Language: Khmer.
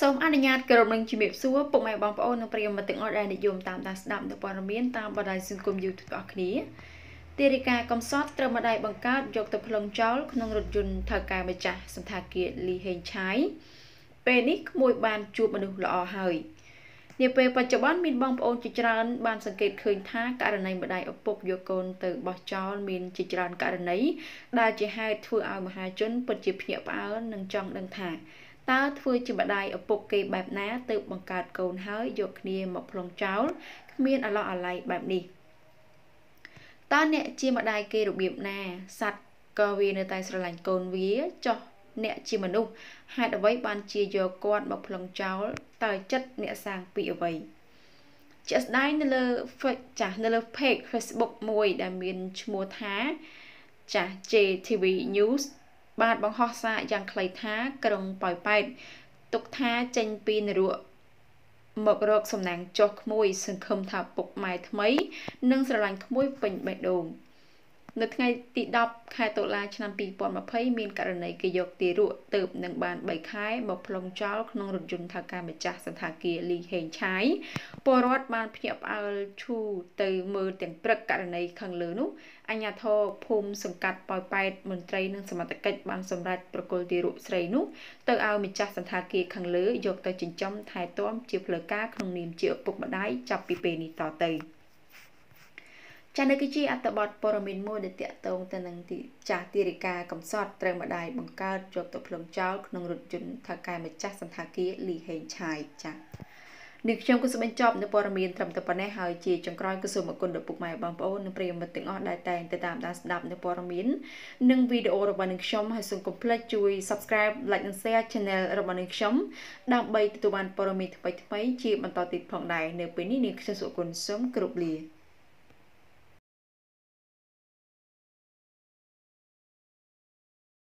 សូមអនុញ្ញាតគោរពនឹងជំរាបសួរពុកម៉ែបងប្អូននិងប្រិយមិត្តទាំងអស់ដែលនិយមតាមដានស្ដាប់នៅព័ត៌មានតាមបណ្ដាញសង្គម YouTube ទាំងអស់គ្នាទារិកាកំសត់ត្រូវម្ដាយបង្កើតយកទៅផ្លុងចោលក្នុងរថយន្តថៅកែម្ចាស់សន្តាគារលីហេងឆៃពេលនេះក្មួយបានជួបមនុស្សល្អហើយនាពេលបច្ចុប្បន្នមានបងប្អូនជាច្រើនបានសង្កេតឃើញថាករណីម្ដាយឪពុកយកកូនទៅបោះចោលមានជាច្រើនករណីដែលជាហេតុធ្វើឲ្យមហាជនពិតជាភ្ញាក់ផ្អើលនិងចង់ដឹងថា តើធ្វើជាម្ដាយឪពុកគេបែបណាទៅបង្កើតកូនហើយយកគ្នាមកផ្លុំចោលគ្មានអាឡោះអាល័យបែបនេះតើអ្នកជាម្ដាយគេរបៀបណាសัตว์ក៏វានៅតែស្រឡាញ់កូនវាចោះអ្នកជាមនុស្សហេតុអ្វីបានជាយកគាត់មកផ្លុំចោលតើចិត្តអ្នកសាងពីអ្វីជាក់ស្ដែងនៅលើចាស់នៅលើ page Facebook មួយដែលមានឈ្មោះថាចាស់ JTV News បានបង្ហោះសារយ៉ាងខ្លីថាក្រុងប៉ោយប៉ែតទុកថាចេញពីនរកមករកសំណាងចុះក្មួយ សង្ឃឹមថាពុកម៉ែថ្មី នឹងស្រឡាញ់ក្មួយពេញបេះដូង នៅថ្ងៃទី10ខែតុលាឆ្នាំ2020មានករណីគេយកទារកទៅនឹងបាន3ខែមកផ្លុំចោលក្នុងរថយន្តថាការម្ចាស់សន្តាគារលីហេងឆាយពលរដ្ឋបានភ្ញាក់ផ្អើលឈូទៅមើលទាំងព្រឹកករណីខាងលើនោះអញ្ញាធរភូមិសង្កាត់ប៉ោយប៉ែតមន្ត្រីនិងសមត្ថកិច្ចបានសម្រេចប្រគល់ទារកស្រីនោះទៅឲ្យម្ចាស់សន្តាគារខាងលើយកទៅចិញ្ចឹមថែទាំជាផ្លូវការក្នុងនាមជាឪពុកម្ដាយចាប់ពីពេលនេះតទៅ។ ចានេះគឺជាអត្ថបទព័ត៌មានមួយដែលតាក់ទងទៅនឹងទីចាស់ទីរិកាកំសត់ត្រូវម្ដាយបង្កើតយកទៅផ្លុំចោលក្នុងរថយន្តថាកែម្ចាស់សន្តាគារលីហេងឆាយចានេះខ្ញុំក៏សូមបញ្ចប់នៅព័ត៌មានត្រឹមតែប៉ុណ្ណេះហើយជាចុងក្រោយក៏សូមអរគុណដល់ពុកម៉ែបងប្អូននិងប្រិយមិត្តទាំងអស់ដែលតែងតែតាមដានស្ដាប់នៅព័ត៌មាននិងវីដេអូរបស់នឹងខ្ញុំហើយសូមកុំភ្លេចជួយ Subscribe Like និង Share Channel របស់នឹងខ្ញុំដើម្បីទទួលបានព័ត៌មានថ្មីៗជាបន្តទៀតផងដែរនៅពេលនេះនាងខ្ញុំសូមអរគុណសូមគោរពលា